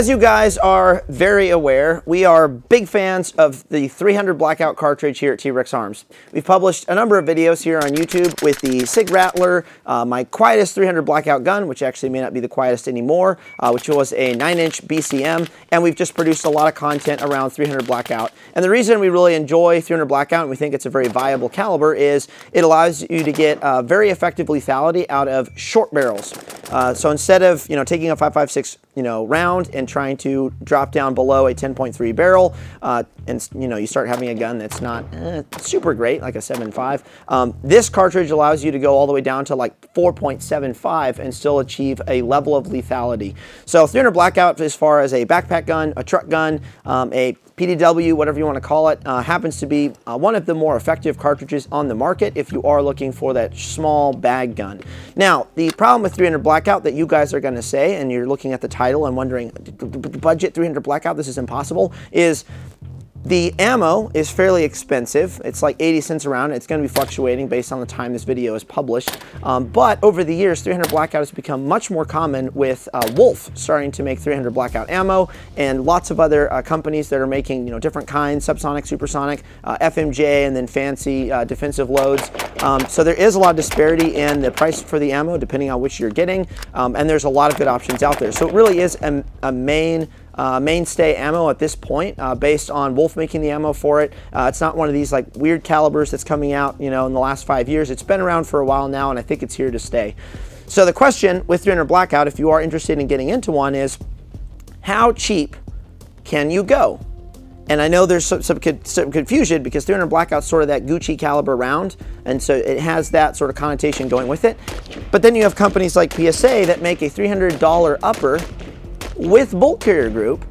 As you guys are very aware, we are big fans of the 300 Blackout cartridge here at T-Rex Arms. We've published a number of videos here on YouTube with the SIG Rattler, uh, my quietest 300 Blackout gun, which actually may not be the quietest anymore, uh, which was a 9-inch BCM, and we've just produced a lot of content around 300 Blackout. And the reason we really enjoy 300 Blackout and we think it's a very viable caliber is it allows you to get uh, very effective lethality out of short barrels. Uh, so instead of you know taking a 5.56 you know round and trying to drop down below a 10.3 barrel, uh, and you know you start having a gun that's not eh, super great, like a 7.5. Um, this cartridge allows you to go all the way down to like 4.75 and still achieve a level of lethality. So 300 Blackout, as far as a backpack gun, a truck gun, um, a PDW, whatever you want to call it, uh, happens to be uh, one of the more effective cartridges on the market if you are looking for that small bag gun. Now, the problem with 300 Blackout that you guys are going to say, and you're looking at the title and wondering, budget 300 Blackout, this is impossible, is the ammo is fairly expensive. It's like 80 cents around. It's going to be fluctuating based on the time this video is published. Um, but over the years, 300 Blackout has become much more common with uh, Wolf starting to make 300 Blackout ammo and lots of other uh, companies that are making you know different kinds, subsonic, supersonic, uh, FMJ, and then fancy uh, defensive loads. Um, so there is a lot of disparity in the price for the ammo depending on which you're getting. Um, and there's a lot of good options out there. So it really is a, a main uh, mainstay ammo at this point uh, based on Wolf making the ammo for it. Uh, it's not one of these like weird calibers that's coming out, you know, in the last five years. It's been around for a while now and I think it's here to stay. So the question with 300 Blackout, if you are interested in getting into one is how cheap can you go? And I know there's some, some, some, confusion because 300 Blackout's sort of that Gucci caliber round, and so it has that sort of connotation going with it. But then you have companies like PSA that make a $300 upper with bolt carrier group.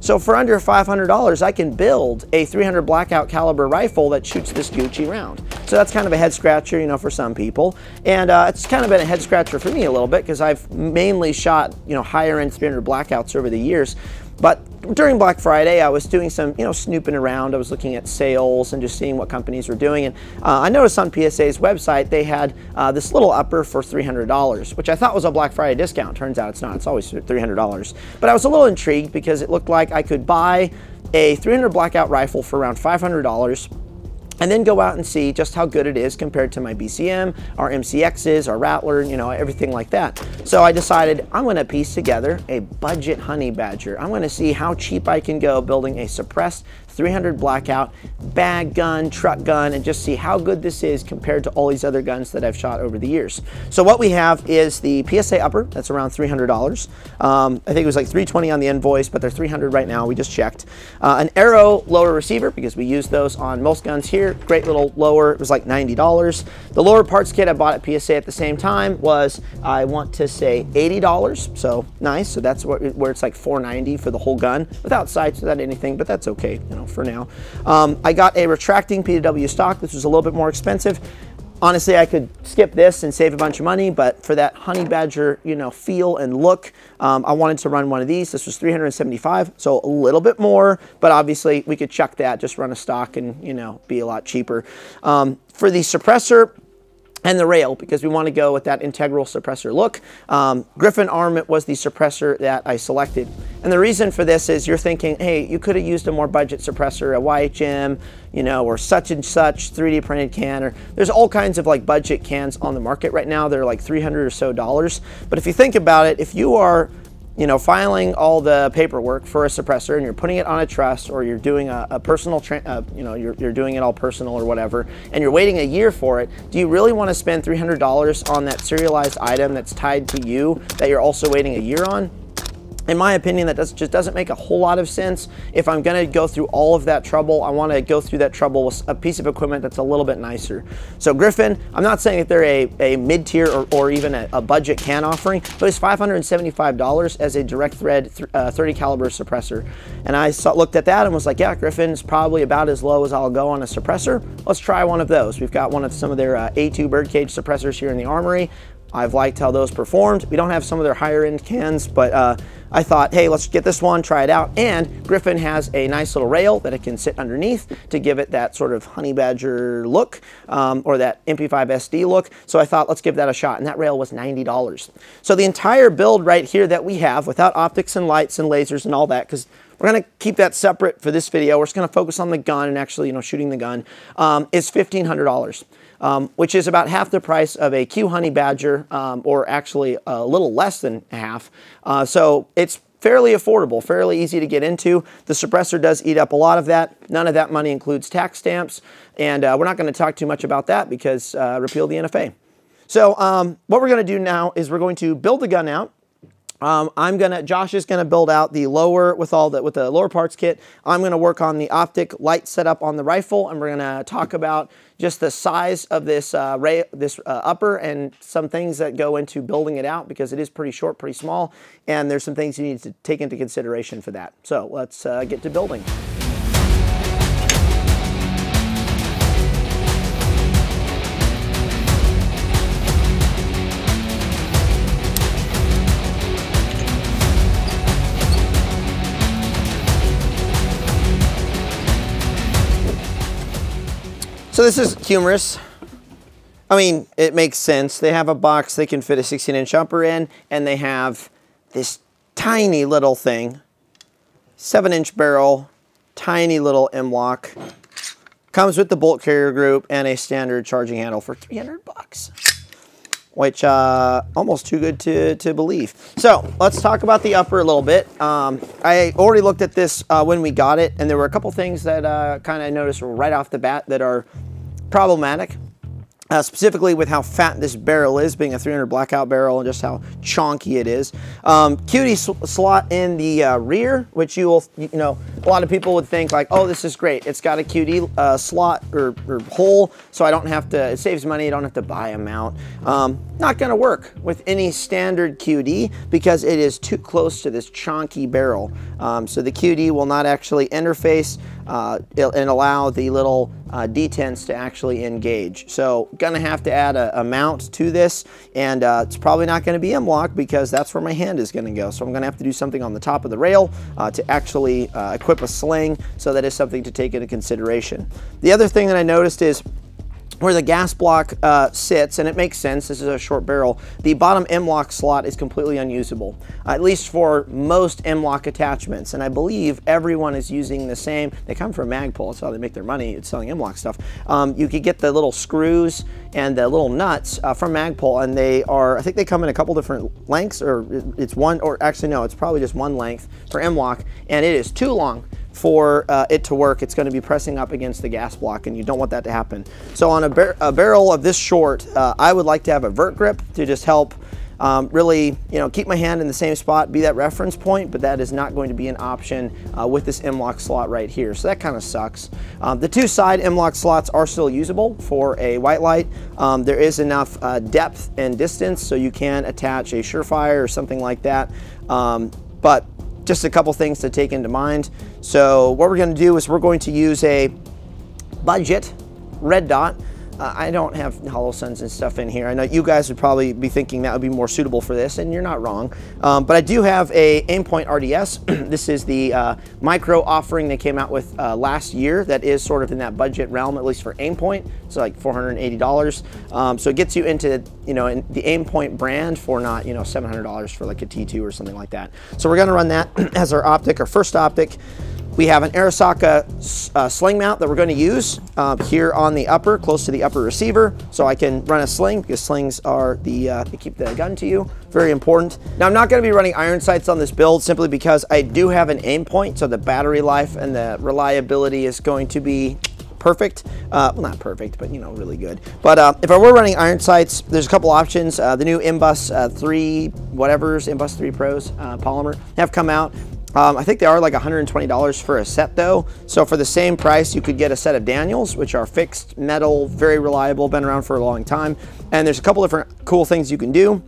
So for under $500, I can build a 300 blackout caliber rifle that shoots this Gucci round. So that's kind of a head scratcher, you know, for some people. And uh, it's kind of been a head scratcher for me a little bit because I've mainly shot, you know, higher end 300 blackouts over the years. But during Black Friday, I was doing some, you know, snooping around. I was looking at sales and just seeing what companies were doing. And uh, I noticed on PSA's website they had uh, this little upper for $300, which I thought was a Black Friday discount. Turns out it's not. It's always $300. But I was a little intrigued because it looked like I could buy a 300 blackout rifle for around $500 and then go out and see just how good it is compared to my BCM, our MCXs, our Rattler, you know, everything like that. So I decided I'm going to piece together a budget honey badger. I'm to see how cheap I can go building a suppressed 300 blackout, bag gun, truck gun, and just see how good this is compared to all these other guns that I've shot over the years. So what we have is the PSA upper, that's around $300. Um, I think it was like 320 on the invoice, but they're 300 right now, we just checked. Uh, an Aero lower receiver, because we use those on most guns here. Great little lower, it was like $90. The lower parts kit I bought at PSA at the same time was, I want to say $80, so nice. So that's where, it's like 490 for the whole gun, without sights, without anything, but that's okay, you know for now. Um, I got a retracting PW stock. This was a little bit more expensive. Honestly, I could skip this and save a bunch of money, but for that Honey Badger, you know, feel and look, um, I wanted to run one of these. This was 375, so a little bit more, but obviously we could chuck that, just run a stock and, you know, be a lot cheaper. Um, for the suppressor, and the rail because we want to go with that integral suppressor look. Um, Griffin Armament was the suppressor that I selected. And the reason for this is you're thinking, hey, you could have used a more budget suppressor, a YHM, you know, or such and such 3D printed can, or there's all kinds of like budget cans on the market right now. They're like 300 or so dollars. But if you think about it, if you are you know, filing all the paperwork for a suppressor and you're putting it on a trust or you're doing a, a personal, uh, you know, you're, you're doing it all personal or whatever, and you're waiting a year for it, do you really want to spend $300 on that serialized item that's tied to you that you're also waiting a year on? In my opinion, that does, just doesn't make a whole lot of sense. If I'm going to go through all of that trouble, I want to go through that trouble with a piece of equipment that's a little bit nicer. So Griffin, I'm not saying that they're a, a mid-tier or, or, even a, a, budget can offering, but it's $575 as a direct thread th uh, 30 caliber suppressor. And I saw, looked at that and was like, yeah, Griffin's probably about as low as I'll go on a suppressor. Let's try one of those. We've got one of some of their uh, A2 birdcage suppressors here in the armory. I've liked how those performed. We don't have some of their higher end cans, but uh, I thought, hey, let's get this one, try it out. And Griffin has a nice little rail that it can sit underneath to give it that sort of honey badger look um, or that MP5 SD look. So I thought, let's give that a shot. And that rail was $90. So the entire build right here that we have without optics and lights and lasers and all that, because we're going to keep that separate for this video. We're just going to focus on the gun and actually, you know, shooting the gun. Um, is $1,500, um, which is about half the price of a Q Honey Badger, um, or actually a little less than half. Uh, so it's fairly affordable, fairly easy to get into. The suppressor does eat up a lot of that. None of that money includes tax stamps, and uh, we're not going to talk too much about that because uh, repeal the NFA. So um, what we're going to do now is we're going to build the gun out. Um, I'm gonna, Josh is gonna build out the lower with all the, with the lower parts kit. I'm gonna work on the optic light setup on the rifle and we're gonna talk about just the size of this, uh, ray, this uh, upper and some things that go into building it out because it is pretty short, pretty small, and there's some things you need to take into consideration for that. So let's uh, get to building. So this is humorous. I mean, it makes sense. They have a box they can fit a 16 inch upper in, and they have this tiny little thing, seven inch barrel, tiny little M-LOK. Comes with the bolt carrier group and a standard charging handle for 300 bucks which uh, almost too good to, to believe. So let's talk about the upper a little bit. Um, I already looked at this uh, when we got it, and there were a couple things that uh, kind of noticed right off the bat that are problematic uh, specifically with how fat this barrel is, being a 300 blackout barrel and just how chonky it is. Um, QD sl slot in the uh, rear, which you will, you know, a lot of people would think like, oh, this is great. It's got a QD uh, slot or, or, hole, so I don't have to, it saves money, I don't have to buy a mount. Um, not gonna work with any standard QD because it is too close to this chonky barrel. Um, so the QD will not actually interface uh, and allow the little uh, detents to actually engage. So gonna have to add a, a mount to this and uh, it's probably not gonna be M-LOK because that's where my hand is gonna go. So I'm gonna have to do something on the top of the rail uh, to actually uh, equip a sling. So that is something to take into consideration. The other thing that I noticed is where the gas block uh, sits, and it makes sense, this is a short barrel, the bottom M-LOK slot is completely unusable, at least for most M-LOK attachments. And I believe everyone is using the same, they come from Magpul, that's how they make their money, it's selling M-LOK stuff. Um, you could get the little screws and the little nuts uh, from Magpul, and they are, I think they come in a couple different lengths, or it's one, or actually no, it's probably just one length for M-LOK, and it is too long for uh, it to work, it's going to be pressing up against the gas block and you don't want that to happen. So on a, bar a barrel of this short, uh, I would like to have a vert grip to just help um, really, you know, keep my hand in the same spot, be that reference point, but that is not going to be an option uh, with this M-LOK slot right here. So that kind of sucks. Um, the two side M-LOK slots are still usable for a white light. Um, there is enough uh, depth and distance so you can attach a Surefire or something like that. Um, but just a couple things to take into mind. So what we're going to do is we're going to use a budget red dot uh, I don't have Holosuns and stuff in here. I know you guys would probably be thinking that would be more suitable for this, and you're not wrong. Um, but I do have a Aimpoint RDS. this is the uh, micro offering they came out with uh, last year that is sort of in that budget realm, at least for Aimpoint. It's like $480. Um, so it gets you into, you know, in the Aimpoint brand for not, you know, $700 for like a T2 or something like that. So we're gonna run that as our optic, our first optic. We have an Arisaka uh, sling mount that we're going to use uh, here on the upper, close to the upper receiver, so I can run a sling because slings are the, uh, they keep the gun to you, very important. Now I'm not going to be running iron sights on this build simply because I do have an Aimpoint, so the battery life and the reliability is going to be perfect. Uh, well, not perfect, but you know, really good. But uh, if I were running iron sights, there's a couple options. Uh, the new MBUS uh, 3 whatever's, MBUS 3 Pros uh, polymer have come out. Um, I think they are like $120 for a set though. So for the same price, you could get a set of Daniels, which are fixed metal, very reliable, been around for a long time. And there's a couple different cool things you can do.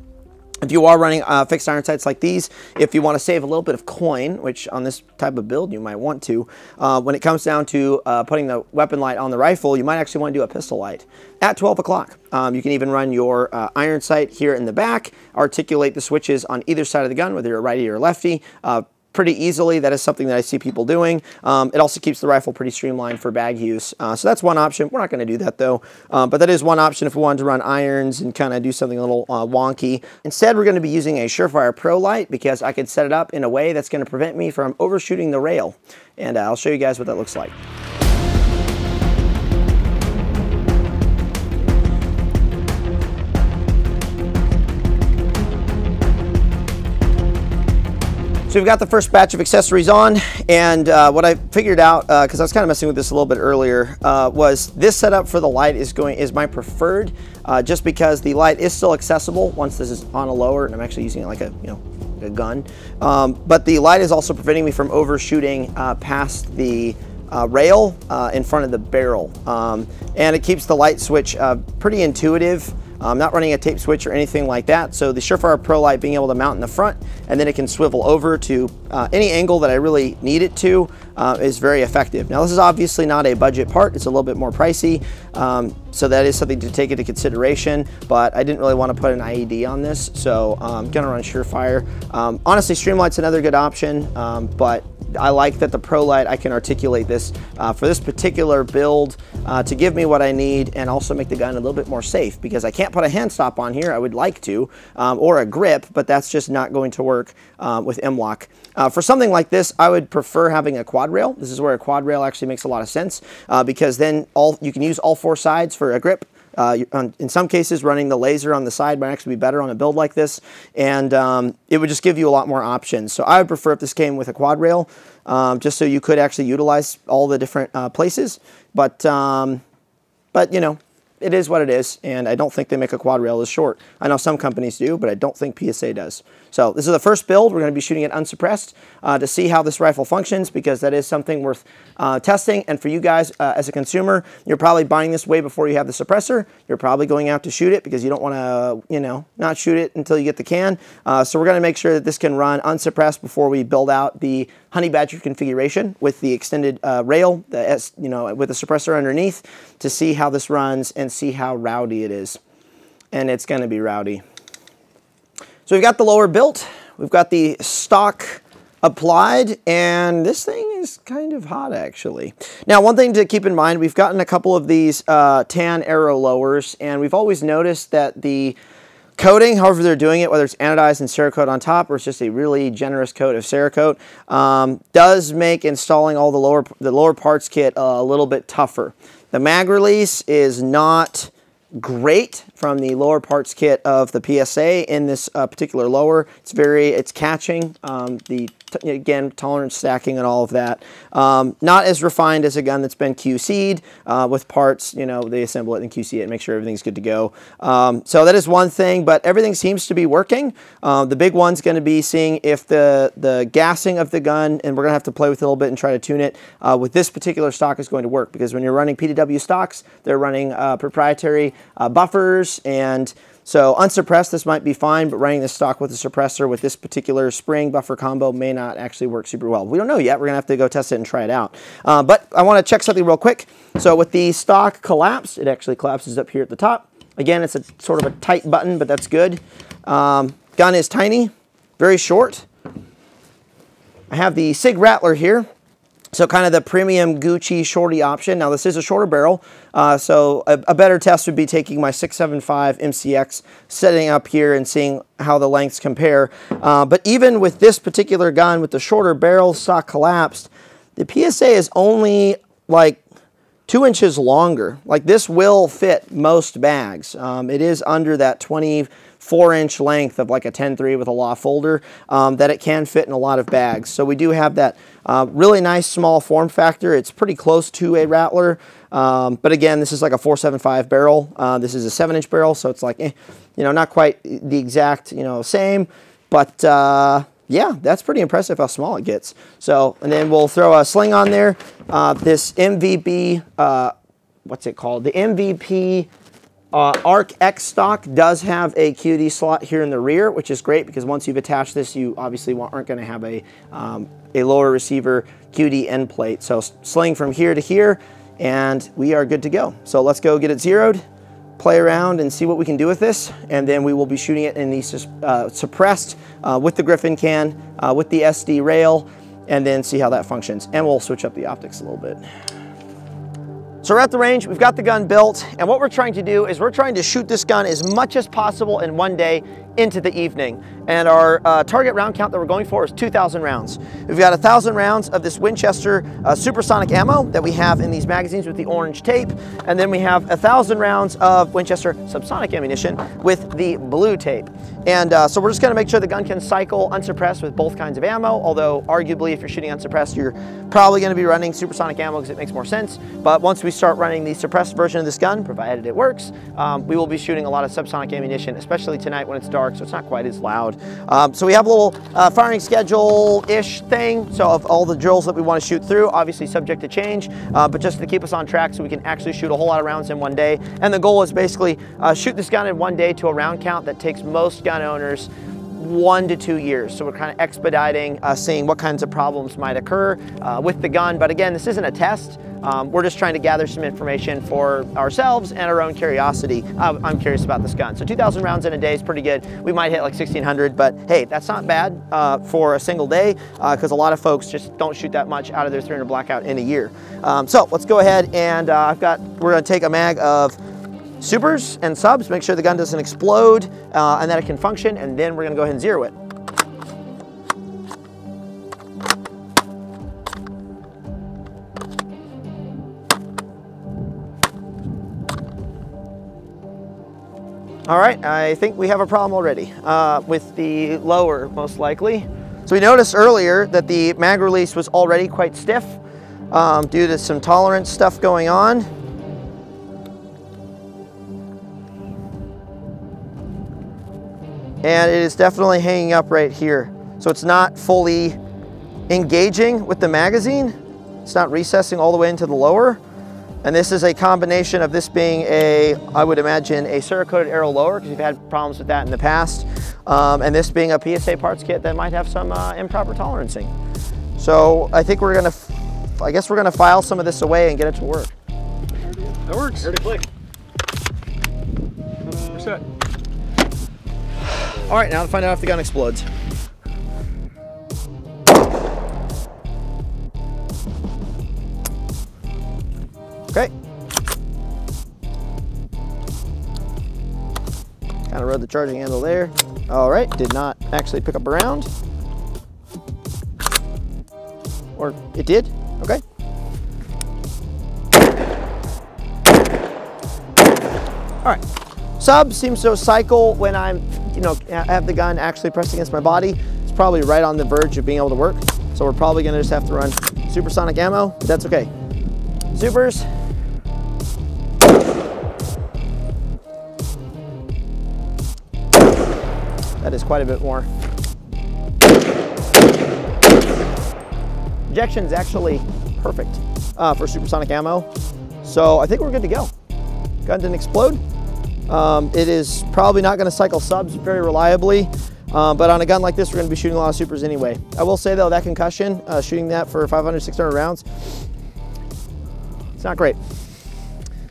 If you are running uh, fixed iron sights like these, if you want to save a little bit of coin, which on this type of build you might want to, uh, when it comes down to uh, putting the weapon light on the rifle, you might actually want to do a pistol light at 12 o'clock. Um, you can even run your uh, iron sight here in the back, articulate the switches on either side of the gun, whether you're righty or lefty, uh, pretty easily. That is something that I see people doing. Um, it also keeps the rifle pretty streamlined for bag use. Uh, so that's one option. We're not going to do that though, um, but that is one option if we wanted to run irons and kind of do something a little uh, wonky. Instead, we're going to be using a Surefire Pro Light because I could set it up in a way that's going to prevent me from overshooting the rail. And uh, I'll show you guys what that looks like. So we've got the first batch of accessories on, and uh, what I figured out, because uh, I was kind of messing with this a little bit earlier, uh, was this setup for the light is going is my preferred, uh, just because the light is still accessible once this is on a lower, and I'm actually using it like a you know a gun. Um, but the light is also preventing me from overshooting uh, past the uh, rail uh, in front of the barrel. Um, and it keeps the light switch uh, pretty intuitive. I'm not running a tape switch or anything like that. So the Surefire Pro Light being able to mount in the front and then it can swivel over to uh, any angle that I really need it to uh, is very effective. Now this is obviously not a budget part. It's a little bit more pricey. Um, so that is something to take into consideration, but I didn't really want to put an IED on this. So I'm gonna run Surefire. Um, honestly, Streamlight's another good option, um, but I like that the Pro Light, I can articulate this uh, for this particular build uh, to give me what I need and also make the gun a little bit more safe because I can't put a hand stop on here. I would like to, um, or a grip, but that's just not going to work um, with M-LOK. Uh, for something like this, I would prefer having a quad rail. This is where a quad rail actually makes a lot of sense uh, because then all you can use all four sides for a grip. Uh, in some cases, running the laser on the side might actually be better on a build like this, and um, it would just give you a lot more options. So I would prefer if this came with a quad rail, um, just so you could actually utilize all the different uh, places. But, um, but you know, it is what it is, and I don't think they make a quad rail as short. I know some companies do, but I don't think PSA does. So this is the first build. We're going to be shooting it unsuppressed uh, to see how this rifle functions because that is something worth uh, testing. And for you guys uh, as a consumer, you're probably buying this way before you have the suppressor. You're probably going out to shoot it because you don't want to, you know, not shoot it until you get the can. Uh, so we're going to make sure that this can run unsuppressed before we build out the Honey Badger configuration with the extended uh, rail, the you know, with the suppressor underneath to see how this runs and see how rowdy it is. And it's going to be rowdy. So we've got the lower built, we've got the stock applied, and this thing is kind of hot actually. Now, one thing to keep in mind, we've gotten a couple of these uh, tan Aero lowers, and we've always noticed that the coating, however they're doing it, whether it's anodized and Cerakote on top or it's just a really generous coat of Cerakote, um, does make installing all the lower, the lower parts kit a little bit tougher. The mag release is not great from the lower parts kit of the PSA in this uh, particular lower. It's very, it's catching. Um, the again, tolerance stacking and all of that. Um, not as refined as a gun that's been QC'd uh, with parts, you know, they assemble it and QC it and make sure everything's good to go. Um, so that is one thing, but everything seems to be working. Uh, the big one's going to be seeing if the, the gassing of the gun, and we're going to have to play with it a little bit and try to tune it, uh, with this particular stock is going to work because when you're running PDW stocks, they're running uh, proprietary uh, buffers and so unsuppressed, this might be fine, but running this stock with a suppressor with this particular spring buffer combo may not actually work super well. We don't know yet. We're to have to go test it and try it out. Uh, but I want to check something real quick. So with the stock collapsed, it actually collapses up here at the top. Again, it's a sort of a tight button, but that's good. Um, gun is tiny, very short. I have the SIG Rattler here. So kind of the premium Gucci shorty option. Now this is a shorter barrel, uh, so a, a, better test would be taking my 675 MCX, setting up here and seeing how the lengths compare. Uh, but even with this particular gun, with the shorter barrel stock collapsed, the PSA is only like two inches longer. Like this will fit most bags. Um, it is under that 24 inch length of like a 10-3 with a law folder um, that it can fit in a lot of bags. So we do have that uh, really nice small form factor. It's pretty close to a Rattler. Um, but again, this is like a 475 barrel. Uh, this is a 7 inch barrel, so it's like, eh, you know, not quite the exact, you know, same. But uh, yeah, that's pretty impressive how small it gets. So, and then we'll throw a sling on there. Uh, this MVP, uh, what's it called? The MVP Uh, ARC X stock does have a QD slot here in the rear, which is great because once you've attached this, you obviously aren't going to have a, um, a lower receiver QD end plate. So sling from here to here, and we are good to go. So let's go get it zeroed, play around and see what we can do with this, and then we will be shooting it in the uh, suppressed uh, with the Griffin can, uh, with the SD rail, and then see how that functions. And we'll switch up the optics a little bit. So we're at the range, we've got the gun built, and what we're trying to do is we're trying to shoot this gun as much as possible in one day into the evening. And our uh, target round count that we're going for is 2,000 rounds. We've got 1,000 rounds of this Winchester uh, supersonic ammo that we have in these magazines with the orange tape. And then we have 1,000 rounds of Winchester subsonic ammunition with the blue tape. And uh, so we're just gonna make sure the gun can cycle unsuppressed with both kinds of ammo, although arguably if you're shooting unsuppressed, you're probably gonna be running supersonic ammo because it makes more sense. But once we start running the suppressed version of this gun, provided it works, um, we will be shooting a lot of subsonic ammunition, especially tonight when it's dark, so it's not quite as loud. Um, so we have a little uh, firing schedule-ish thing, so of all the drills that we wanna shoot through, obviously subject to change, uh, but just to keep us on track so we can actually shoot a whole lot of rounds in one day. And the goal is basically uh, shoot this gun in one day to a round count that takes most gun owners one to two years. So we're kind of expediting, uh, seeing what kinds of problems might occur uh, with the gun. But again, this isn't a test. Um, we're just trying to gather some information for ourselves and our own curiosity. Uh, I'm curious about this gun. So 2,000 rounds in a day is pretty good. We might hit like 1,600, but hey, that's not bad uh, for a single day because uh, a lot of folks just don't shoot that much out of their 300 blackout in a year. Um, so let's go ahead and uh, I've got, we're gonna take a mag of supers and subs, make sure the gun doesn't explode uh, and that it can function, and then we're gonna go ahead and zero it. All right, I think we have a problem already uh, with the lower, most likely. So we noticed earlier that the mag release was already quite stiff um, due to some tolerance stuff going on. And it is definitely hanging up right here. So it's not fully engaging with the magazine. It's not recessing all the way into the lower. And this is a combination of this being a, I would imagine, a Cerakoted Aero lower, because you've had problems with that in the past. Um, and this being a PSA parts kit that might have some uh, improper tolerancing. So I think we're gonna, I guess we're gonna file some of this away and get it to work. That works. Already click. We're set. All right, now to find out if the gun explodes. Okay. Kind of rode the charging handle there. All right, did not actually pick up a round. Or it did, okay. All right, sub seems to cycle when I'm you know, have the gun actually pressed against my body, it's probably right on the verge of being able to work. So we're probably gonna just have to run supersonic ammo, that's okay. Supers. That is quite a bit more. Ejection is actually perfect uh, for supersonic ammo. So I think we're good to go. Gun didn't explode. Um, it is probably not going to cycle subs very reliably, um, but on a gun like this, we're going to be shooting a lot of supers anyway. I will say though, that concussion, uh, shooting that for 500, 600 rounds, it's not great.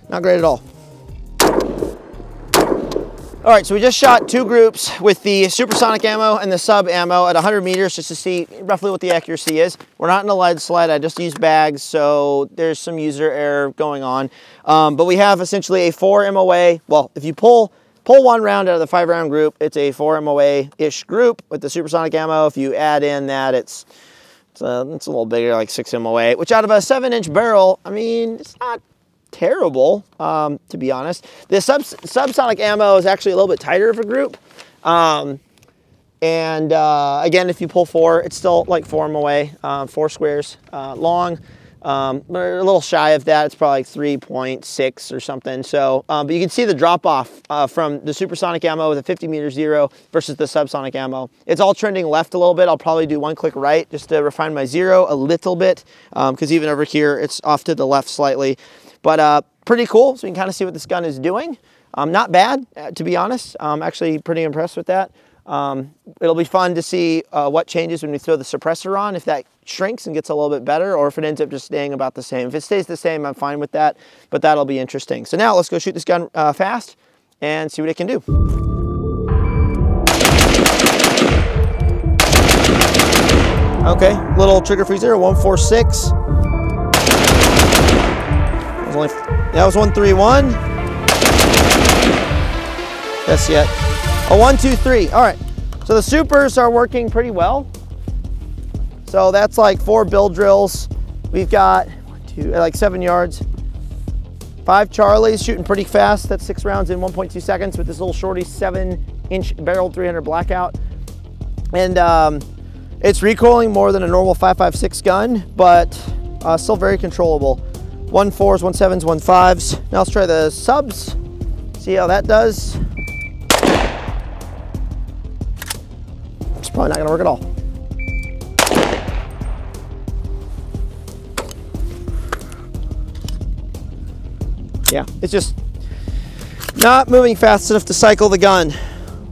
Not great at all. All right, so we just shot two groups with the supersonic ammo and the sub ammo at 100 meters just to see roughly what the accuracy is. We're not in a lead sled, I just used bags, so there's some user error going on. Um, but we have essentially a four MOA, well, if you pull pull one round out of the five round group, it's a four MOA-ish group with the supersonic ammo. If you add in that, it's, it's a, it's a little bigger, like six MOA, which out of a seven inch barrel, I mean, it's not terrible, um, to be honest. The sub subsonic ammo is actually a little bit tighter of a group. Um, and uh, again, if you pull four, it's still like four away, uh, four squares uh, long. Um, a little shy of that. It's probably like 3.6 or something. So, um, but you can see the drop off uh, from the supersonic ammo with a 50 meter zero versus the subsonic ammo. It's all trending left a little bit. I'll probably do one click right just to refine my zero a little bit because um, even over here, it's off to the left slightly. But uh, pretty cool, so you can kind of see what this gun is doing. Um, not bad, uh, to be honest. I'm actually pretty impressed with that. Um, it'll be fun to see uh, what changes when we throw the suppressor on, if that shrinks and gets a little bit better, or if it ends up just staying about the same. If it stays the same, I'm fine with that, but that'll be interesting. So now let's go shoot this gun uh, fast and see what it can do. Okay, little trigger freezer, 146. That was, only, that was 131. That's yet. A one, two, three. All right. So the supers are working pretty well. So that's like four Bill drills. We've got one, two, like seven yards. Five Charlies shooting pretty fast. That's six rounds in 1.2 seconds with this little shorty seven inch barrel 300 blackout. And um, it's recoiling more than a normal 5.56 gun, but uh, still very controllable. One fours, one sevens, one fives. Now let's try the subs. See how that does. It's probably not gonna work at all. Yeah, it's just not moving fast enough to cycle the gun,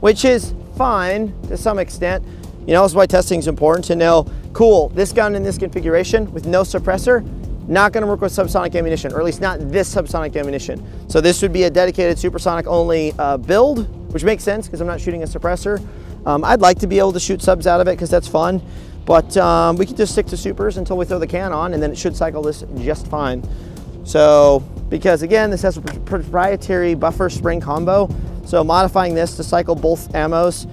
which is fine to some extent. You know, that's why testing is important to know, cool, this gun in this configuration with no suppressor, not gonna work with subsonic ammunition, or at least not this subsonic ammunition. So this would be a dedicated supersonic only uh, build, which makes sense because I'm not shooting a suppressor. Um, I'd like to be able to shoot subs out of it because that's fun, but um, we can just stick to supers until we throw the can on and then it should cycle this just fine. So, because again, this has a proprietary buffer spring combo, so modifying this to cycle both ammos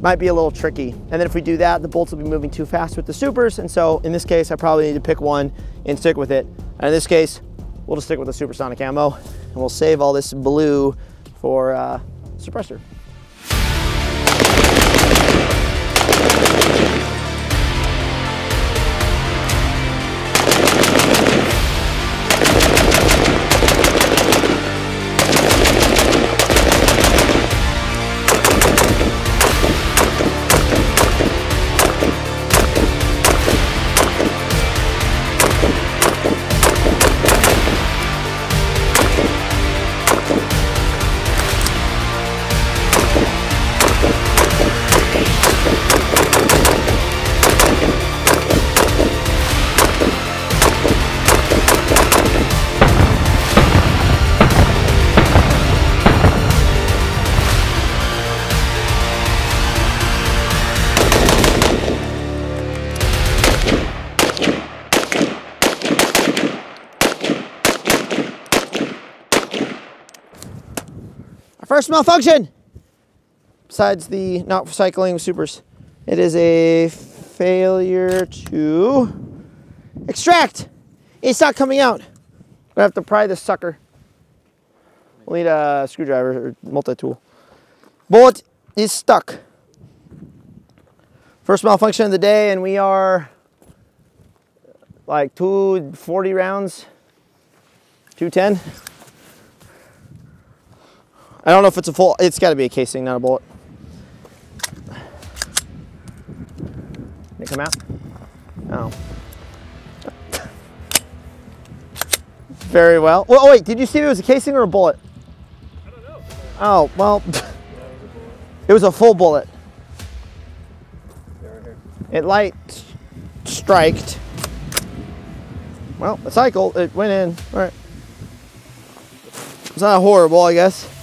might be a little tricky. And then if we do that, the bolts will be moving too fast with the supers. And so in this case, I probably need to pick one and stick with it. And in this case, we'll just stick with the supersonic ammo and we'll save all this blue for uh, suppressor. Malfunction, besides the not cycling supers, it is a failure to extract. It's not coming out. We have to pry this sucker. We'll need a screwdriver or multi-tool. Bullet is stuck. First malfunction of the day, and we are like 240 rounds, 210. I don't know if it's a full, it's got to be a casing, not a bullet. Did it come out? Oh. Very well. Well, oh wait, did you see if it was a casing or a bullet? I don't know. Oh, well, it was a full bullet. It light striked. Well, the cycle, it went in. All right. It's not horrible, I guess.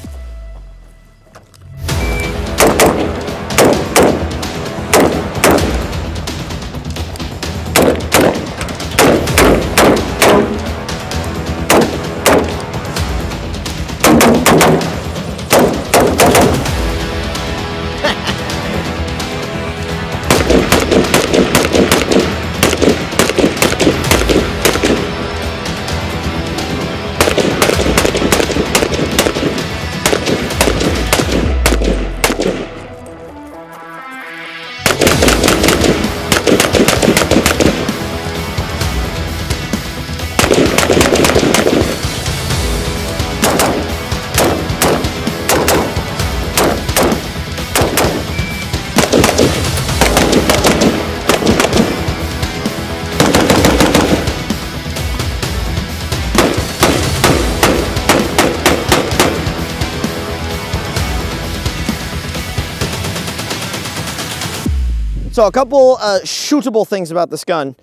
So a couple uh, shootable things about this gun.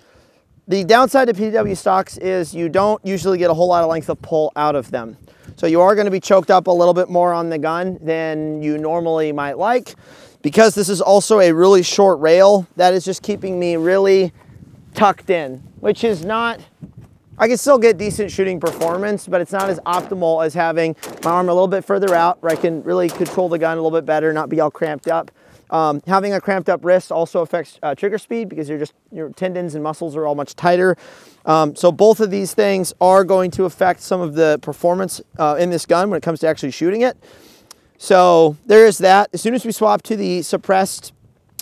The downside to PW stocks is you don't usually get a whole lot of length of pull out of them. So you are gonna be choked up a little bit more on the gun than you normally might like. Because this is also a really short rail, that is just keeping me really tucked in, which is not, I can still get decent shooting performance, but it's not as optimal as having my arm a little bit further out where I can really control the gun a little bit better, not be all cramped up. Um, having a cramped up wrist also affects uh, trigger speed because you're just, your tendons and muscles are all much tighter. Um, so both of these things are going to affect some of the performance uh, in this gun when it comes to actually shooting it. So there is that. As soon as we swap to the suppressed,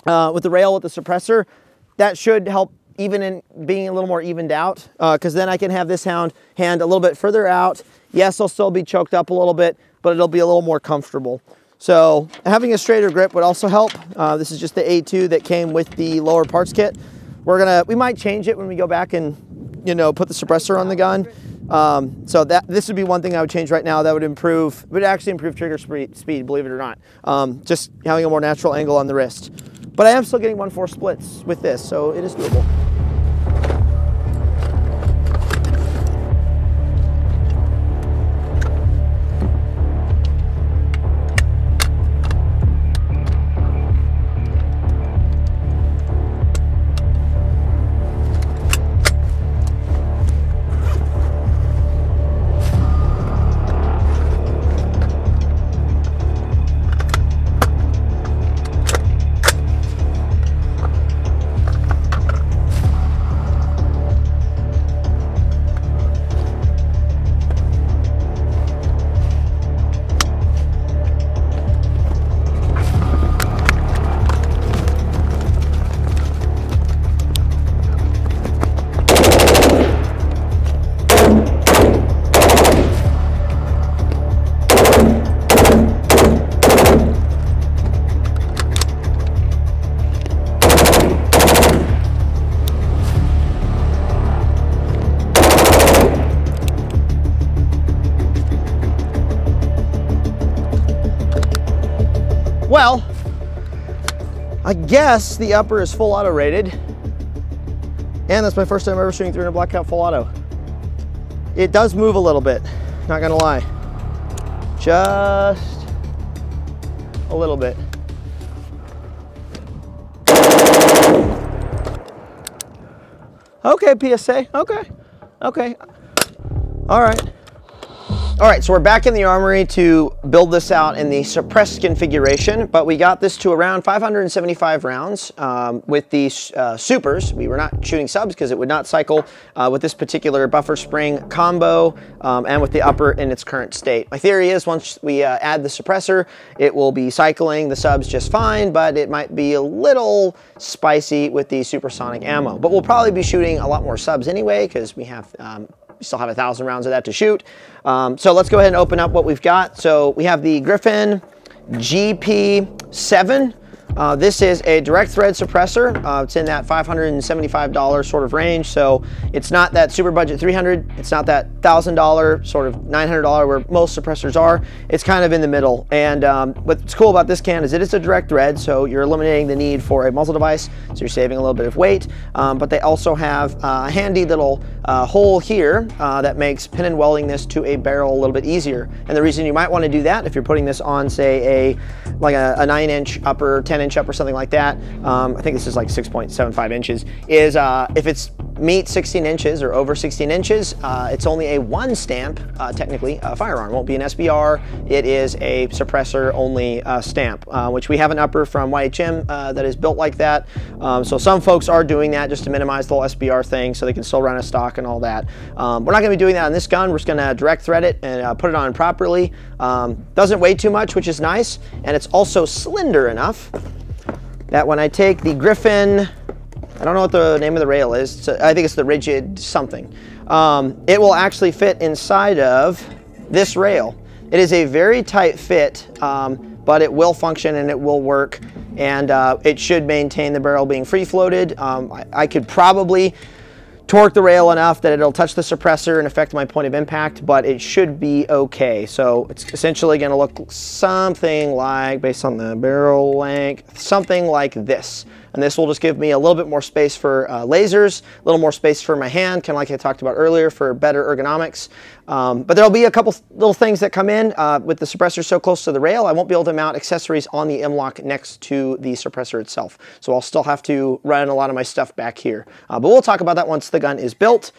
uh, with the rail with the suppressor, that should help even in being a little more evened out because uh, then I can have this hound hand a little bit further out. Yes, I'll still be choked up a little bit, but it'll be a little more comfortable. So having a straighter grip would also help. Uh, this is just the A2 that came with the lower parts kit. We're gonna, we might change it when we go back and, you know, put the suppressor on the gun. Um, so that this would be one thing I would change right now that would improve, would actually improve trigger speed, believe it or not. Um, just having a more natural angle on the wrist. But I am still getting 1-4 splits with this, so it is doable. Guess the upper is full auto rated. And that's my first time ever shooting 300 Blackout full auto. It does move a little bit, not gonna lie. Just a little bit. Okay, PSA, okay, okay. All right. All right, so we're back in the armory to build this out in the suppressed configuration, but we got this to around 575 rounds um, with these uh, supers. We were not shooting subs because it would not cycle uh, with this particular buffer spring combo um, and with the upper in its current state. My theory is once we uh, add the suppressor, it will be cycling the subs just fine, but it might be a little spicy with the supersonic ammo. But we'll probably be shooting a lot more subs anyway because we have um, we still have a thousand rounds of that to shoot. Um, so let's go ahead and open up what we've got. So we have the Griffin GP7 uh, this is a direct thread suppressor. Uh, it's in that $575 sort of range. So it's not that super budget 300. It's not that $1,000 sort of $900 where most suppressors are. It's kind of in the middle. And um, what's cool about this can is it is a direct thread. So you're eliminating the need for a muzzle device. So you're saving a little bit of weight. Um, but they also have a handy little uh, hole here uh, that makes pin and welding this to a barrel a little bit easier. And the reason you might want to do that if you're putting this on say a like a, a nine inch upper 10 inch up or something like that, um, I think this is like 6.75 inches, is uh, if it's meet 16 inches or over 16 inches, uh, it's only a one stamp, uh, technically, a firearm. It won't be an SBR. It is a suppressor only uh, stamp, uh, which we have an upper from YHM uh, that is built like that. Um, so some folks are doing that just to minimize the whole SBR thing so they can still run a stock and all that. Um, we're not gonna be doing that on this gun. We're just gonna direct thread it and uh, put it on properly. Um, doesn't weigh too much, which is nice. And it's also slender enough that when I take the Griffin, I don't know what the name of the rail is, I think it's the rigid something, um, it will actually fit inside of this rail. It is a very tight fit, um, but it will function and it will work and uh, it should maintain the barrel being free floated. Um, I, I could probably torque the rail enough that it'll touch the suppressor and affect my point of impact, but it should be okay. So it's essentially gonna look something like, based on the barrel length, something like this. And this will just give me a little bit more space for uh, lasers, a little more space for my hand, kind of like I talked about earlier for better ergonomics. Um, but there'll be a couple little things that come in uh, with the suppressor so close to the rail. I won't be able to mount accessories on the M-LOK next to the suppressor itself. So I'll still have to run a lot of my stuff back here. Uh, but we'll talk about that once the gun is built.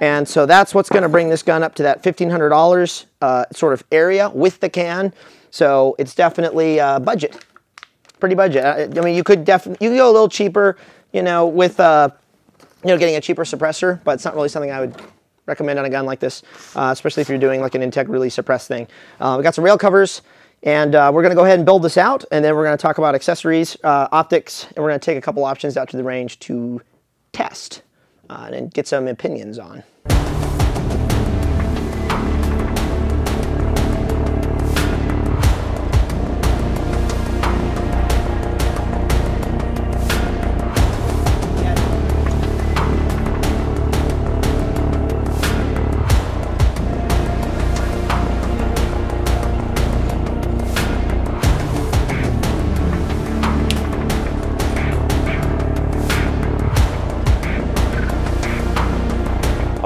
And so that's what's going to bring this gun up to that $1,500 uh, sort of area with the can. So it's definitely uh, budget, pretty budget. I, I mean, you could definitely you could go a little cheaper, you know, with uh, you know getting a cheaper suppressor, but it's not really something I would recommend on a gun like this, uh, especially if you're doing like an integrally suppressed thing. Uh, we got some rail covers, and uh, we're going to go ahead and build this out, and then we're going to talk about accessories, uh, optics, and we're going to take a couple options out to the range to test uh, and get some opinions on.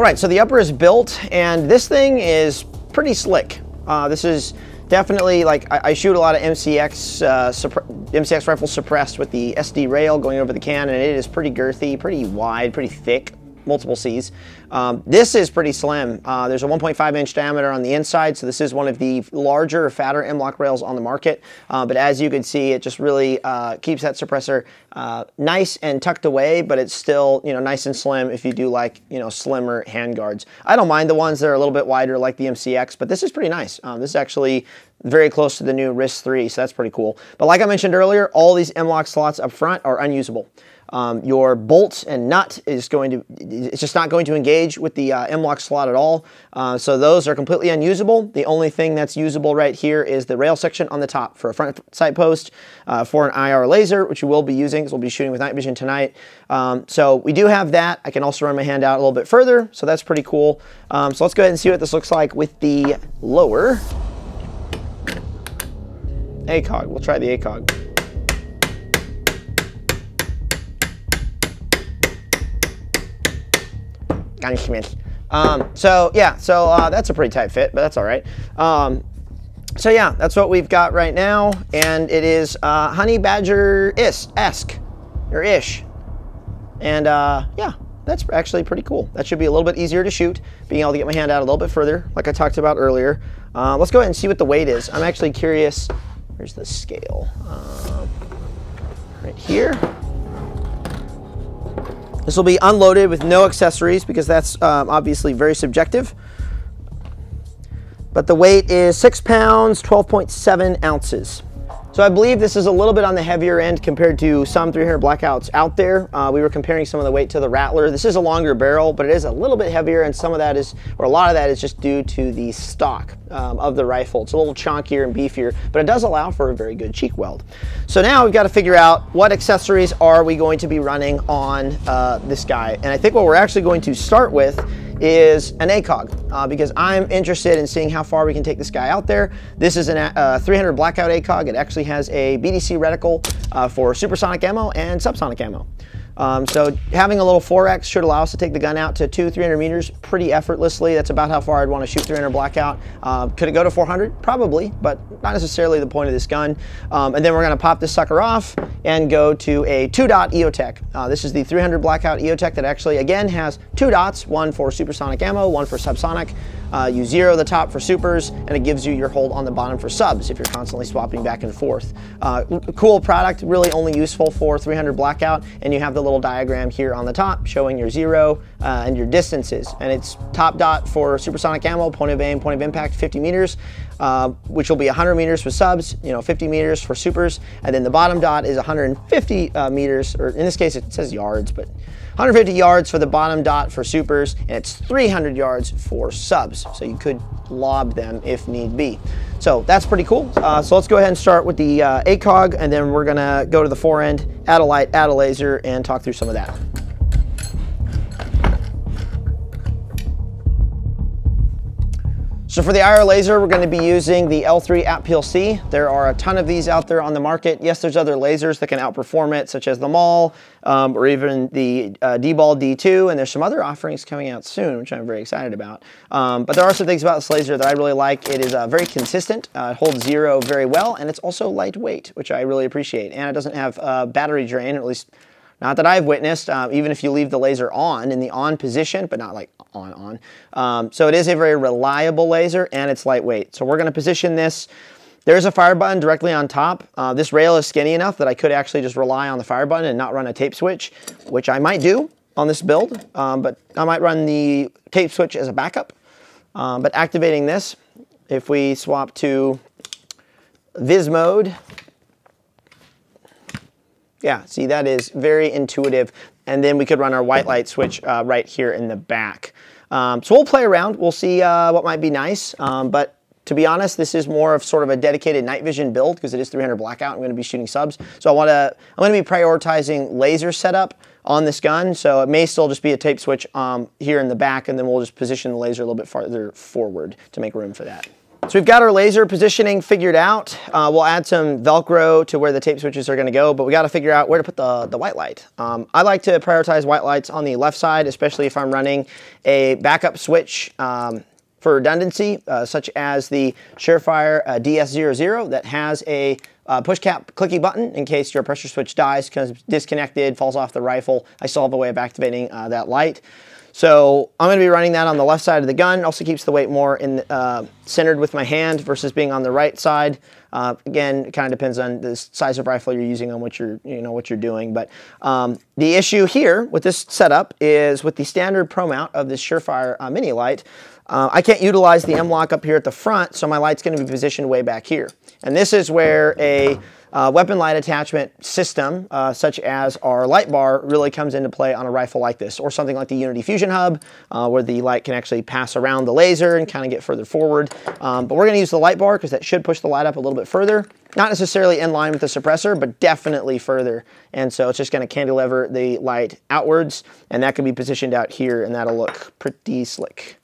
All right, so the upper is built, and this thing is pretty slick. Uh, this is definitely like I, I, shoot a lot of MCX uh, MCX rifles suppressed with the SD rail going over the can, and it is pretty girthy, pretty wide, pretty thick multiple C's. Um, this is pretty slim. Uh, there's a 1.5 inch diameter on the inside, so this is one of the larger, fatter M-LOK rails on the market. Uh, but as you can see, it just really uh, keeps that suppressor uh, nice and tucked away, but it's still you know nice and slim if you do like you know slimmer handguards. I don't mind the ones that are a little bit wider like the MCX, but this is pretty nice. Um, this is actually very close to the new RIS 3, so that's pretty cool. But like I mentioned earlier, all these M-LOK slots up front are unusable. Um, your bolt and nut is going to, it's just not going to engage with the uh, M-LOK slot at all. Uh, so those are completely unusable. The only thing that's usable right here is the rail section on the top for a front sight post, uh, for an IR laser, which we will be using because we'll be shooting with night vision tonight. Um, so we do have that. I can also run my hand out a little bit further, so that's pretty cool. Um, so let's go ahead and see what this looks like with the lower ACOG. We'll try the ACOG. Schmidt. Um, so yeah, so uh, that's a pretty tight fit, but that's all right. Um, so yeah, that's what we've got right now, and it is uh, Honey Badger-esque, or ish. And uh, yeah, that's actually pretty cool. That should be a little bit easier to shoot, being able to get my hand out a little bit further, like I talked about earlier. Uh, let's go ahead and see what the weight is. I'm actually curious. Where's the scale? Uh, right here. This will be unloaded with no accessories because that's um, obviously very subjective. But the weight is six pounds, 12.7 ounces. So I believe this is a little bit on the heavier end compared to some 300 blackouts out there. Uh, we were comparing some of the weight to the Rattler. This is a longer barrel, but it is a little bit heavier and some of that is, or a lot of that is just due to the stock um, of the rifle. It's a little chunkier and beefier, but it does allow for a very good cheek weld. So now we've got to figure out what accessories are we going to be running on uh, this guy. And I think what we're actually going to start with is an ACOG uh, because I'm interested in seeing how far we can take this guy out there. This is a uh, 300 blackout ACOG. It actually has a BDC reticle uh, for supersonic ammo and subsonic ammo. Um, so having a little 4X should allow us to take the gun out to two, 300 meters pretty effortlessly. That's about how far I'd want to shoot 300 blackout. Uh, could it go to 400? Probably, but not necessarily the point of this gun. Um, and then we're going to pop this sucker off and go to a two dot EOTech. Uh, this is the 300 blackout EOTech that actually, again, has two dots, one for supersonic ammo, one for subsonic. Uh, you zero the top for supers, and it gives you your hold on the bottom for subs if you're constantly swapping back and forth. Uh, cool product, really only useful for 300 blackout, and you have the little diagram here on the top showing your zero uh, and your distances. And it's top dot for supersonic ammo, point of aim, point of impact, 50 meters, uh, which will be 100 meters for subs, you know, 50 meters for supers, and then the bottom dot is 150 uh, meters, or in this case it says yards, but 150 yards for the bottom dot for supers, and it's 300 yards for subs. So you could lob them if need be. So that's pretty cool. Uh, so let's go ahead and start with the uh, ACOG, and then we're gonna go to the fore end, add a light, add a laser, and talk through some of that. So for the IR laser, we're going to be using the L3 App PLC. There are a ton of these out there on the market. Yes, there's other lasers that can outperform it, such as the MAWL, um, or even the uh, DBAL-D2, and there's some other offerings coming out soon, which I'm very excited about. Um, but there are some things about this laser that I really like. It is uh, very consistent, uh, it holds zero very well, and it's also lightweight, which I really appreciate. And it doesn't have battery drain, at least not that I've witnessed, uh, even if you leave the laser on in the on position, but not like on on. Um, so it is a very reliable laser and it's lightweight. So we're gonna position this. There's a fire button directly on top. Uh, this rail is skinny enough that I could actually just rely on the fire button and not run a tape switch, which I might do on this build, um, but I might run the tape switch as a backup. Um, but activating this, if we swap to Viz mode, yeah, see that is very intuitive. And then we could run our white light switch uh, right here in the back. Um, so we'll play around. We'll see uh, what might be nice. Um, but to be honest, this is more of sort of a dedicated night vision build because it is 300 blackout. I'm going to be shooting subs. So I want to, I'm going to be prioritizing laser setup on this gun. So it may still just be a tape switch um, here in the back and then we'll just position the laser a little bit farther forward to make room for that. So we've got our laser positioning figured out. Uh, we'll add some Velcro to where the tape switches are gonna go, but we gotta figure out where to put the, the white light. Um, I like to prioritize white lights on the left side, especially if I'm running a backup switch um, for redundancy, uh, such as the Surefire uh, DS00 that has a uh, push cap clicky button in case your pressure switch dies, because disconnected, falls off the rifle. I still have a way of activating uh, that light. So I'm going to be running that on the left side of the gun. Also keeps the weight more in uh, centered with my hand versus being on the right side. Uh, again, it kind of depends on the size of rifle you're using on what you're you know what you're doing. But um, the issue here with this setup is with the standard pro mount of this Surefire uh, mini light. Uh, I can't utilize the M-lock up here at the front, so my light's going to be positioned way back here. And this is where a uh, weapon light attachment system, uh, such as our light bar, really comes into play on a rifle like this, or something like the Unity Fusion Hub, uh, where the light can actually pass around the laser and kind of get further forward. Um, but we're going to use the light bar because that should push the light up a little bit further. Not necessarily in line with the suppressor, but definitely further. And so it's just going to cantilever the light outwards, and that can be positioned out here, and that'll look pretty slick.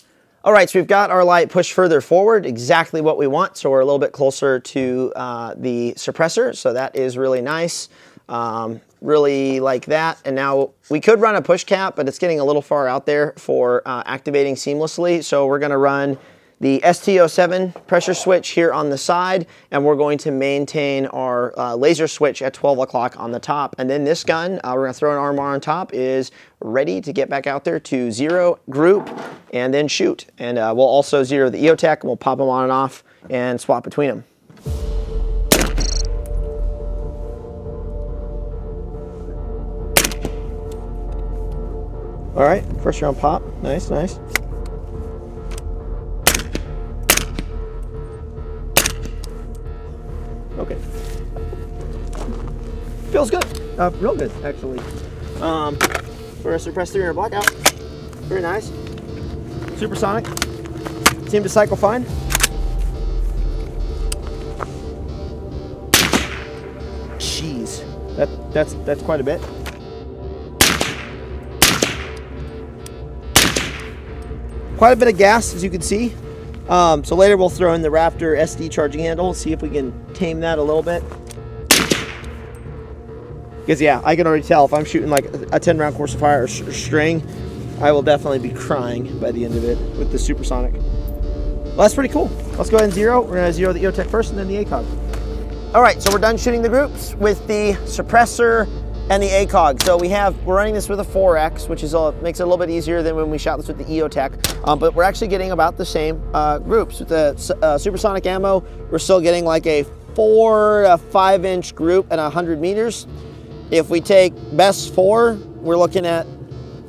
All right, so we've got our light pushed further forward, exactly what we want. So we're a little bit closer to uh, the suppressor, so that is really nice. Um, really like that. And now we could run a push cap, but it's getting a little far out there for uh, activating seamlessly. So we're gonna run the ST07 pressure switch here on the side, and we're going to maintain our uh, laser switch at 12 o'clock on the top. And then this gun, uh, we're gonna throw an RMR on top, is ready to get back out there to zero group and then shoot. And uh, we'll also zero the EOTech, and we'll pop them on and off and swap between them. All right, first round pop, nice, nice. Okay. Feels good. Uh, real good, actually. Um, for a suppressed 300 blackout. Very nice. Supersonic. Seemed to cycle fine. Jeez. That, that's, that's quite a bit. Quite a bit of gas, as you can see. Um, so later we'll throw in the Raptor SD charging handle, see if we can tame that a little bit. Because yeah, I can already tell if I'm shooting like a 10 round course of fire or string, I will definitely be crying by the end of it with the supersonic. Well, that's pretty cool. Let's go ahead and zero. We're gonna zero the EOTech first and then the ACOG. All right, so we're done shooting the groups with the suppressor and the ACOG. So we have, we're running this with a 4X, which is a, makes it a little bit easier than when we shot this with the EOTech. Um, but we're actually getting about the same uh, groups. With the uh, supersonic ammo, we're still getting like a four to five inch group at 100 meters. If we take best four, we're looking at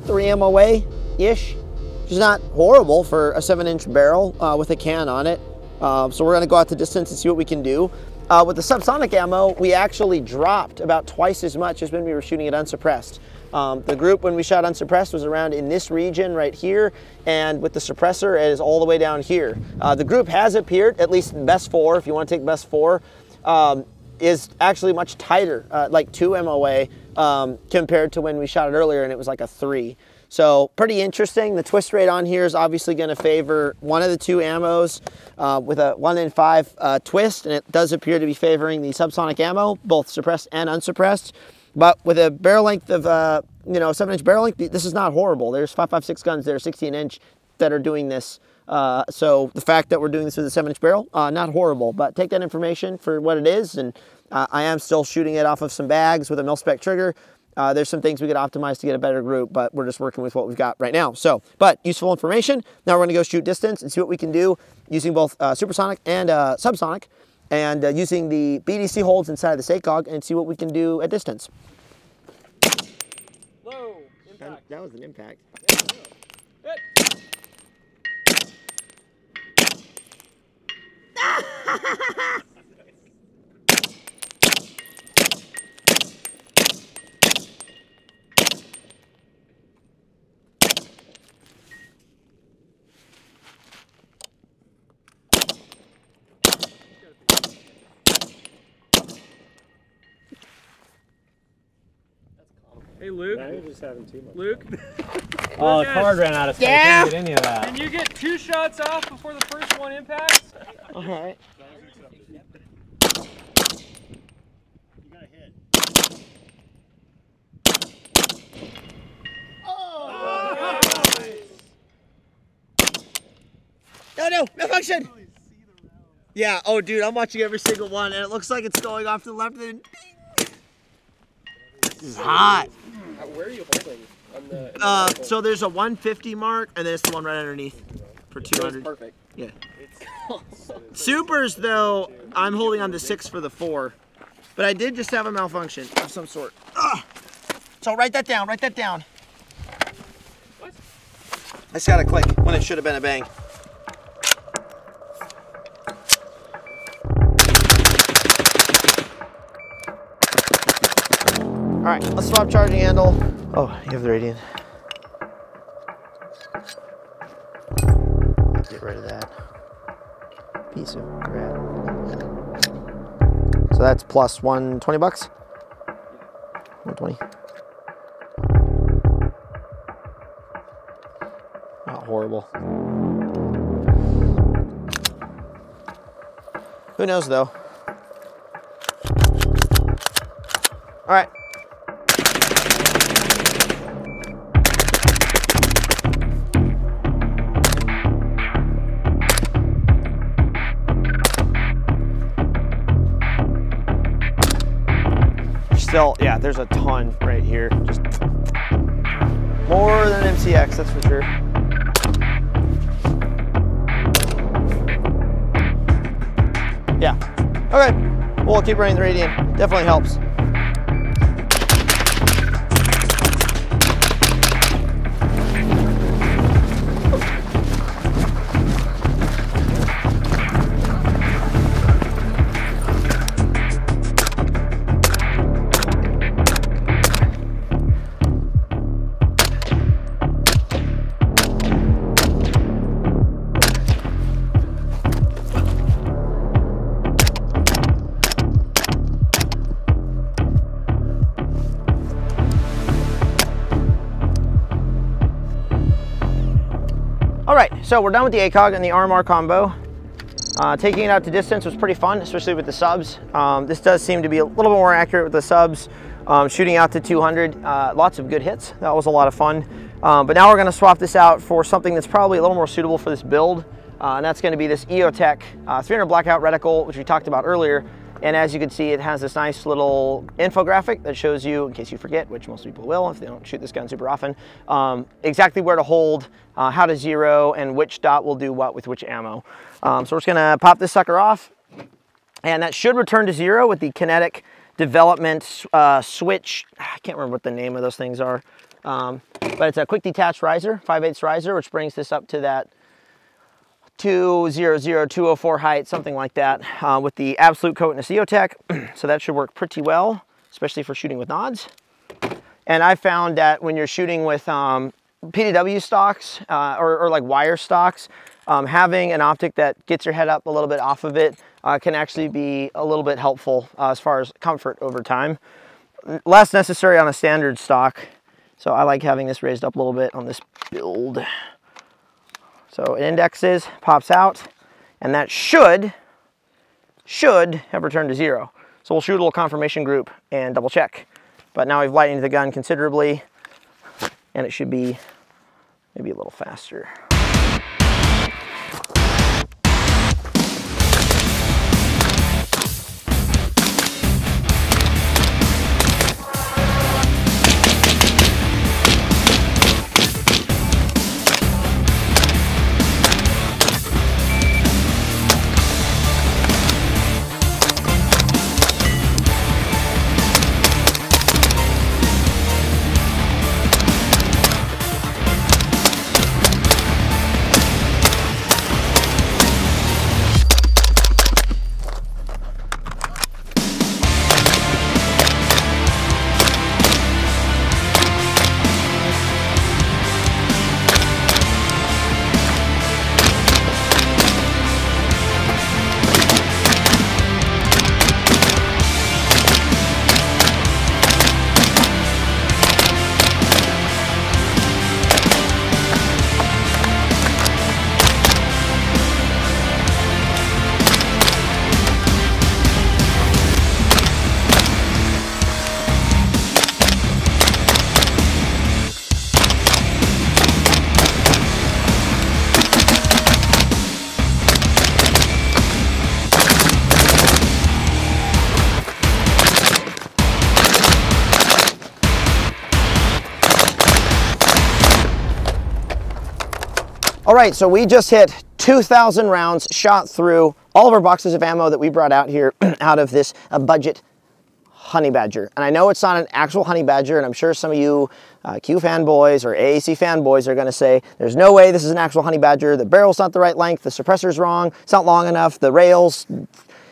three MOA-ish, which is not horrible for a seven inch barrel uh, with a can on it. Uh, so we're gonna go out the distance and see what we can do. Uh, with the subsonic ammo, we actually dropped about twice as much as when we were shooting it unsuppressed. Um, the group when we shot unsuppressed was around in this region right here, and with the suppressor it is all the way down here. Uh, the group has appeared, at least best four, if you want to take best four, um, is actually much tighter, uh, like two MOA, um, compared to when we shot it earlier and it was like a three. So pretty interesting. The twist rate on here is obviously going to favor one of the two ammos uh, with a one in five uh, twist, and it does appear to be favoring the subsonic ammo, both suppressed and unsuppressed. But with a barrel length of, uh, you know, seven inch barrel length, this is not horrible. There's 5.56 guns that are 16 inch that are doing this. Uh, so the fact that we're doing this with a seven inch barrel, uh, not horrible, but take that information for what it is. And uh, I am still shooting it off of some bags with a mil-spec trigger. Uh, there's some things we could optimize to get a better group, but we're just working with what we've got right now. So, but useful information. Now we're gonna go shoot distance and see what we can do using both uh, supersonic and uh, subsonic and uh, using the BDC holds inside of the SACOG and see what we can do at distance. Low. Impact. That was an impact. Hit. Hey Luke. Now you're just having too much. Luke. Oh, the card ran out of space. Yeah. I didn't get any of that. Can you get two shots off before the first one impacts? All right. You gotta hit. Oh, nice. No, no, malfunction. Yeah, oh dude, I'm watching every single one and it looks like it's going off to the left and This is hot. Where are you holding? On the, Uh, so there's a 150 mark and then it's the one right underneath for 200. perfect. Yeah. Supers though, I'm holding on the six for the four, but I did just have a malfunction of some sort. Ugh. So write that down. Write that down. What? I just got a click when it should have been a bang. Right, let's swap charging handle. Oh, you have the Radian. Get rid of that piece of crap. So that's plus 120 bucks? 120. Not horrible. Who knows though? All right. Still, yeah, there's a ton right here. Just more than an MCX, that's for sure. Yeah. Okay. We'll keep running the Radian. Definitely helps. So we're done with the ACOG and the RMR combo. Uh, taking it out to distance was pretty fun, especially with the subs. Um, this does seem to be a little bit more accurate with the subs. Um, shooting out to 200, uh, lots of good hits. That was a lot of fun. Um, but now we're gonna swap this out for something that's probably a little more suitable for this build. Uh, and that's gonna be this EOTech uh, 300 blackout reticle, which we talked about earlier. And as you can see, it has this nice little infographic that shows you, in case you forget, which most people will if they don't shoot this gun super often, um, exactly where to hold, uh, how to zero, and which dot will do what with which ammo. Um, so we're just gonna pop this sucker off, and that should return to zero with the kinetic development uh, switch. I can't remember what the name of those things are, um, but it's a quick detached riser, 5 8 riser, which brings this up to that 200, 204 height, something like that, uh, with the absolute coat and a EOTech. so that should work pretty well, especially for shooting with nods. And I found that when you're shooting with um, PDW stocks uh, or, or like wire stocks, um, having an optic that gets your head up a little bit off of it uh, can actually be a little bit helpful uh, as far as comfort over time. Less necessary on a standard stock, So I like having this raised up a little bit on this build. So it indexes, pops out, and that should, should have returned to zero. So we'll shoot a little confirmation group and double check. But now we've lightened the gun considerably, and it should be maybe a little faster. Right, so we just hit 2,000 rounds shot through all of our boxes of ammo that we brought out here out of this uh, budget honey badger. And I know it's not an actual honey badger, and I'm sure some of you uh, Q fanboys or AAC fanboys are gonna say, there's no way this is an actual honey badger. The barrel's not the right length, the suppressor's wrong, it's not long enough, the rail's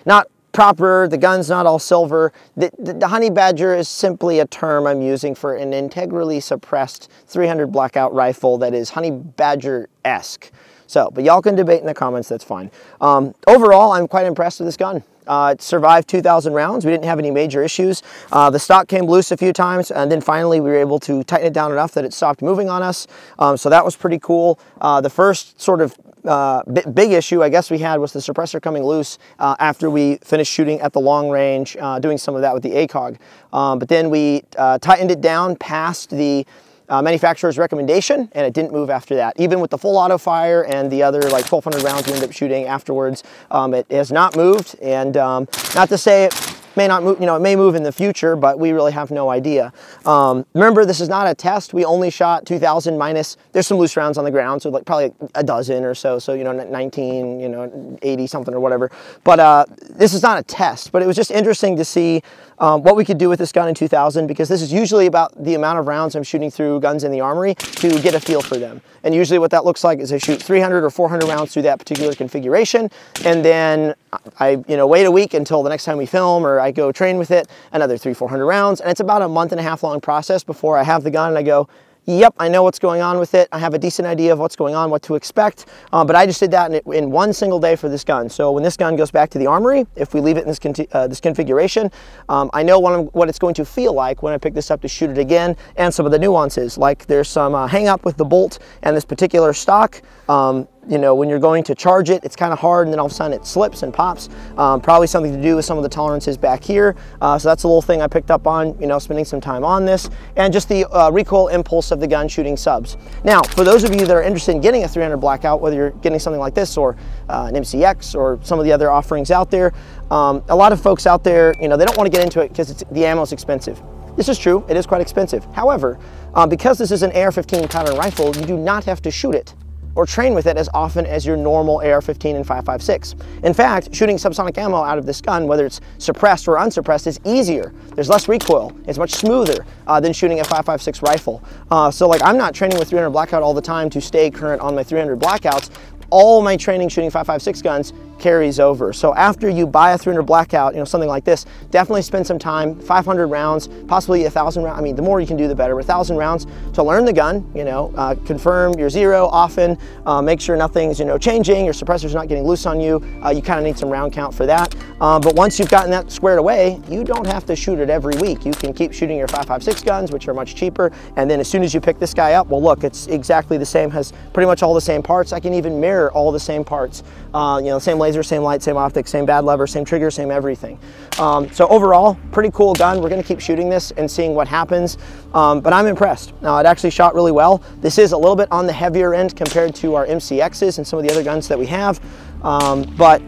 not proper, the gun's not all silver. The, the, the, honey badger is simply a term I'm using for an integrally suppressed 300 blackout rifle that is honey badger-esque. So, but y'all can debate in the comments, that's fine. Um, overall, I'm quite impressed with this gun. Uh, it survived 2,000 rounds. We didn't have any major issues. Uh, the stock came loose a few times, and then finally we were able to tighten it down enough that it stopped moving on us. Um, so that was pretty cool. Uh, the first sort of uh, big issue I guess we had was the suppressor coming loose uh, after we finished shooting at the long range, uh, doing some of that with the ACOG. Um, but then we tightened it down past the uh, manufacturer's recommendation, and it didn't move after that. Even with the full auto fire and the other like 1,200 rounds we ended up shooting afterwards, um, it has not moved. And um, not to say it may not move, you know, it may move in the future, but we really have no idea. Um, remember, this is not a test. We only shot 2,000 minus, there's some loose rounds on the ground, so like probably a dozen or so, so, you know, 19, you know, 80 something or whatever. But uh, this is not a test, but it was just interesting to see um, what we could do with this gun in 2000 because this is usually about the amount of rounds I'm shooting through guns in the armory to get a feel for them. And usually what that looks like is I shoot 300 or 400 rounds through that particular configuration and then I you know wait a week until the next time we film or I go train with it, another three, 400 rounds. And it's about a month and a half long process before I have the gun and I go, yep, I know what's going on with it. I have a decent idea of what's going on, what to expect. Uh, but I just did that in, in, one single day for this gun. So when this gun goes back to the armory, if we leave it in this, uh, this configuration, um, I know what, what, it's going to feel like when I pick this up to shoot it again and some of the nuances. Like there's some uh, hang up with the bolt and this particular stock. Um, you know, when you're going to charge it, it's kind of hard and then all of a sudden it slips and pops. Um, probably something to do with some of the tolerances back here. Uh, so that's a little thing I picked up on, you know, spending some time on this and just the uh, recoil impulse of the gun shooting subs. Now, for those of you that are interested in getting a 300 blackout, whether you're getting something like this or uh, an MCX or some of the other offerings out there, um, a lot of folks out there, you know, they don't want to get into it because the ammo is expensive. This is true, it is quite expensive. However, uh, because this is an AR-15 pattern rifle, you do not have to shoot it or train with it as often as your normal AR-15 and 5.56. In fact, shooting subsonic ammo out of this gun, whether it's suppressed or unsuppressed, is easier. There's less recoil. It's much smoother uh, than shooting a 5.56 rifle. Uh, so like I'm not training with 300 blackout all the time to stay current on my 300 blackouts. All my training shooting 5.56 guns carries over. So after you buy a 300 blackout, you know, something like this, definitely spend some time, 500 rounds, possibly a thousand rounds. I mean, the more you can do, the better. A thousand rounds to learn the gun, you know, uh, confirm your zero often, uh, make sure nothing's, you know, changing, your suppressor's not getting loose on you. Uh, you kind of need some round count for that. Um, but once you've gotten that squared away, you don't have to shoot it every week. You can keep shooting your 5.56 guns, which are much cheaper. And then as soon as you pick this guy up, well, look, it's exactly the same, has pretty much all the same parts. I can even mirror all the same parts. Uh, you know, same laser, same light, same optic, same bad lever, same trigger, same everything. Um, so overall, pretty cool gun. We're gonna keep shooting this and seeing what happens, um, but I'm impressed. Now, it actually shot really well. This is a little bit on the heavier end compared to our MCXs and some of the other guns that we have, um, but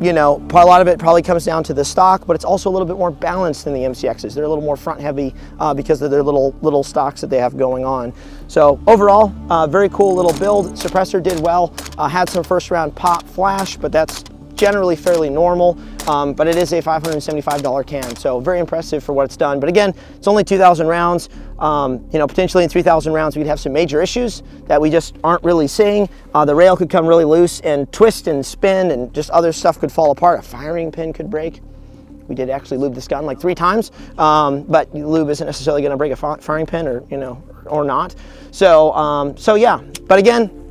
you know, a lot of it probably comes down to the stock, but it's also a little bit more balanced than the MCXs. They're a little more front heavy uh, because of their little little stocks that they have going on. So overall, uh, very cool little build. Suppressor did well, uh, had some first round pop flash, but that's generally fairly normal, um, but it is a $575 can, so very impressive for what it's done. But again, it's only 2,000 rounds. Um, you know, potentially in 3,000 rounds, we'd have some major issues that we just aren't really seeing. Uh, the rail could come really loose and twist and spin and just other stuff could fall apart. A firing pin could break. We did actually lube this gun like three times, um, but lube isn't necessarily gonna break a firing pin or, you know, or not. So, um, so yeah, but again,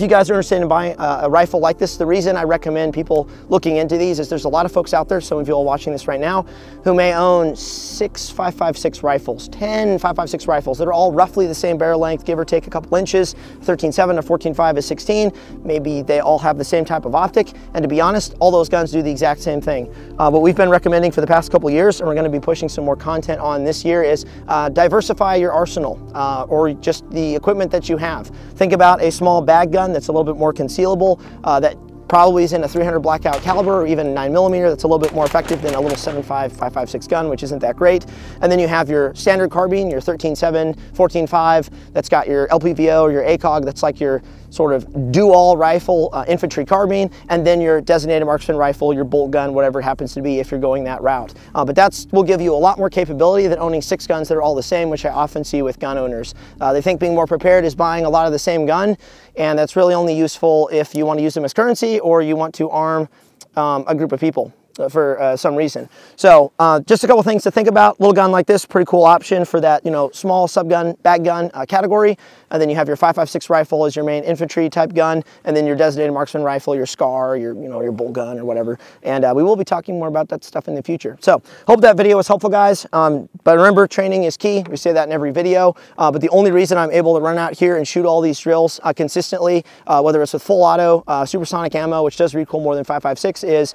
if you guys are interested in buying a, rifle like this, the reason I recommend people looking into these is there's a lot of folks out there, some of you are watching this right now, who may own six 5.56 rifles, 10 5.56 rifles that are all roughly the same barrel length, give or take a couple inches, 13.7 or 14.5 is 16. Maybe they all have the same type of optic. And to be honest, all those guns do the exact same thing. Uh, what we've been recommending for the past couple years, and we're gonna be pushing some more content on this year is uh, diversify your arsenal uh, or just the equipment that you have. Think about a small bag gun gun that's a little bit more concealable, uh, that probably is in a 300 blackout caliber or even a 9 millimeter that's a little bit more effective than a little 7.5 5.56 gun which isn't that great. And then you have your standard carbine your 13.7 14.5 that's got your LPVO or your ACOG that's like your sort of do-all rifle, uh, infantry carbine, and then your designated marksman rifle, your bolt gun, whatever it happens to be if you're going that route. Uh, but that's will give you a lot more capability than owning six guns that are all the same, which I often see with gun owners. Uh, they think being more prepared is buying a lot of the same gun, and that's really only useful if you want to use them as currency or you want to arm um, a group of people. Uh, for uh, some reason. So uh, just a couple things to think about. Little gun like this, pretty cool option for that, you know, small subgun, bag gun uh, category. And then you have your 5.56 rifle as your main infantry type gun, and then your designated marksman rifle, your SCAR, your, you know, your bolt gun or whatever. And uh, we will be talking more about that stuff in the future. So hope that video was helpful, guys. Um, but remember, training is key. We say that in every video. Uh, but the only reason I'm able to run out here and shoot all these drills consistently, whether it's with full auto, supersonic ammo, which does recoil more than 5.56, is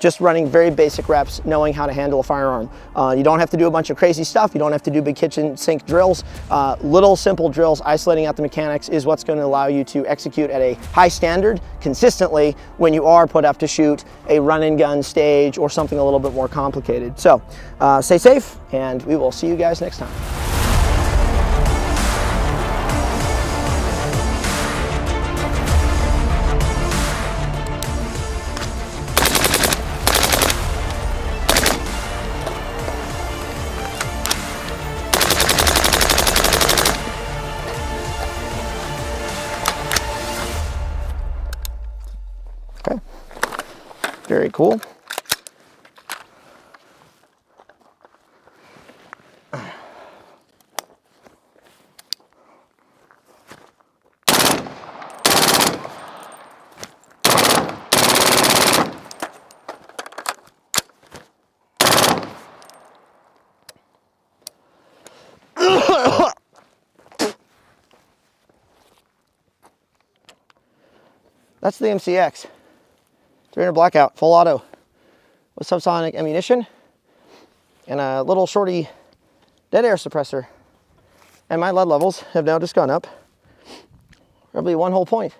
just running very basic reps, knowing how to handle a firearm. Uh, you don't have to do a bunch of crazy stuff. You don't have to do big kitchen sink drills. Uh, little simple drills, isolating out the mechanics is what's going to allow you to execute at a high standard consistently when you are put up to shoot a run and gun stage or something a little bit more complicated. So uh, stay safe and we will see you guys next time. Very cool. That's the MCX. 300 blackout, full auto with subsonic ammunition and a little shorty dead air suppressor. And my lead levels have now just gone up probably one whole point.